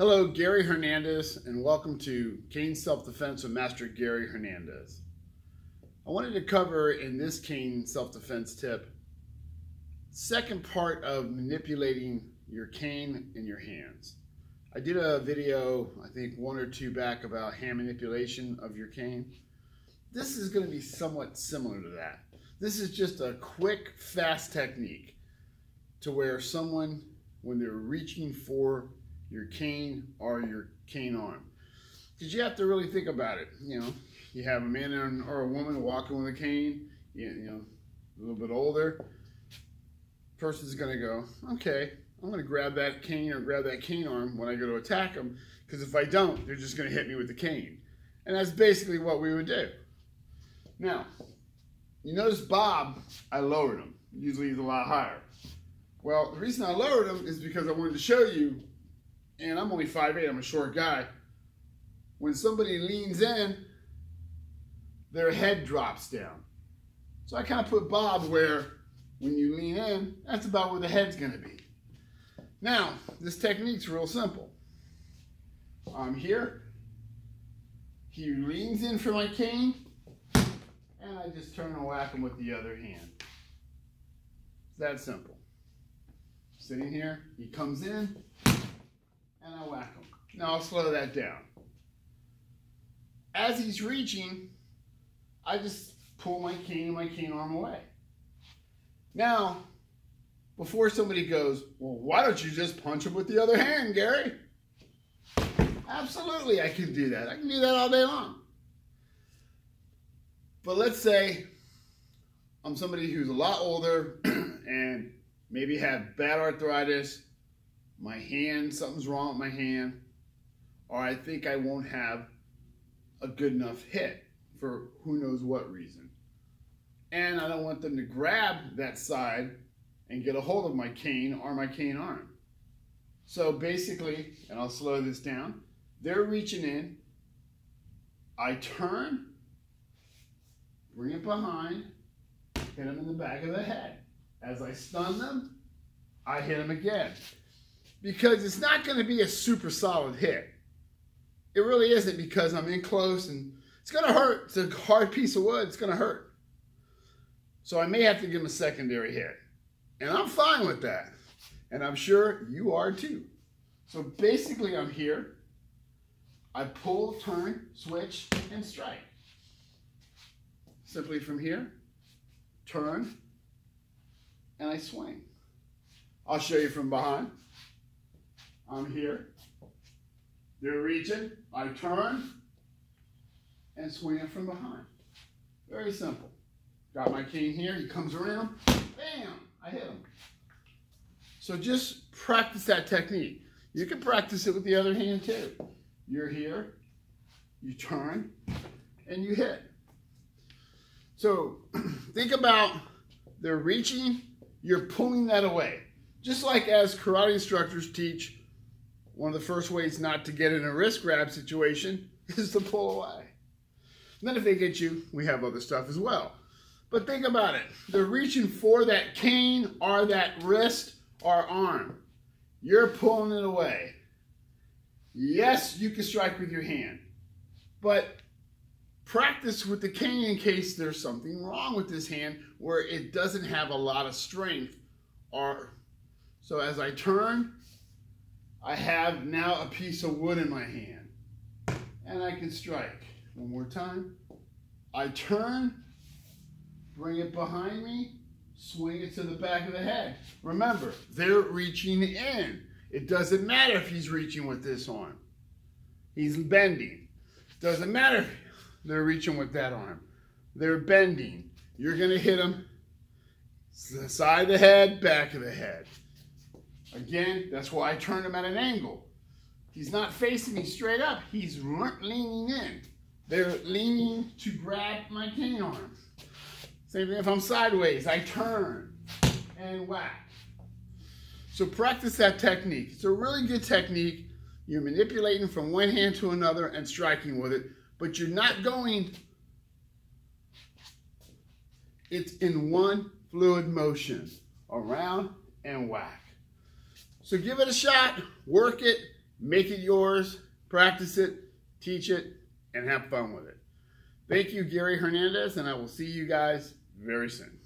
Hello, Gary Hernandez, and welcome to Cane Self-Defense with Master Gary Hernandez. I wanted to cover in this cane self-defense tip, second part of manipulating your cane in your hands. I did a video, I think one or two back about hand manipulation of your cane. This is going to be somewhat similar to that. This is just a quick, fast technique to where someone, when they're reaching for your cane or your cane arm. Because you have to really think about it. You know, you have a man or a woman walking with a cane, you, know, a little bit older. Person's going to go, okay, I'm going to grab that cane or grab that cane arm when I go to attack them. Because if I don't, they're just going to hit me with the cane. And that's basically what we would do. Now, you notice Bob, I lowered him. Usually he's a lot higher. Well, the reason I lowered him is because I wanted to show you and I'm only 5'8", I'm a short guy. When somebody leans in, their head drops down. So I kind of put Bob where when you lean in, that's about where the head's gonna be. Now, this technique's real simple. I'm here, he leans in for my cane, and I just turn and whack him with the other hand. It's that simple. Sitting here, he comes in, and I whack him. Now I'll slow that down. As he's reaching, I just pull my cane and my cane arm away. Now, before somebody goes, well, why don't you just punch him with the other hand, Gary? Absolutely, I can do that. I can do that all day long. But let's say I'm somebody who's a lot older and maybe have bad arthritis my hand, something's wrong with my hand, or I think I won't have a good enough hit for who knows what reason. And I don't want them to grab that side and get a hold of my cane or my cane arm. So basically, and I'll slow this down, they're reaching in, I turn, bring it behind, hit them in the back of the head. As I stun them, I hit them again because it's not going to be a super solid hit. It really isn't because I'm in close and it's going to hurt. It's a hard piece of wood. It's going to hurt. So I may have to give him a secondary hit. And I'm fine with that. And I'm sure you are too. So basically I'm here. I pull, turn, switch, and strike. Simply from here, turn, and I swing. I'll show you from behind. I'm here. They're reaching. I turn and swing it from behind. Very simple. Got my cane here. He comes around. Bam! I hit him. So just practice that technique. You can practice it with the other hand too. You're here, you turn, and you hit. So think about they're reaching, you're pulling that away. Just like as karate instructors teach one of the first ways not to get in a wrist grab situation is to pull away. And then if they get you, we have other stuff as well. But think about it. They're reaching for that cane or that wrist or arm. You're pulling it away. Yes, you can strike with your hand. But practice with the cane in case there's something wrong with this hand where it doesn't have a lot of strength. Or So as I turn, I have now a piece of wood in my hand and I can strike. One more time. I turn, bring it behind me, swing it to the back of the head. Remember, they're reaching in. It doesn't matter if he's reaching with this arm. He's bending. Doesn't matter if they're reaching with that arm. They're bending. You're going to hit them side of the head, back of the head. Again, that's why I turned him at an angle. He's not facing me straight up. He's leaning in. They're leaning to grab my cane arm. Same thing if I'm sideways. I turn and whack. So practice that technique. It's a really good technique. You're manipulating from one hand to another and striking with it, but you're not going, it's in one fluid motion, around and whack. So give it a shot, work it, Make it yours, practice it, teach it, and have fun with it. Thank you, Gary Hernandez, and I will see you guys very soon.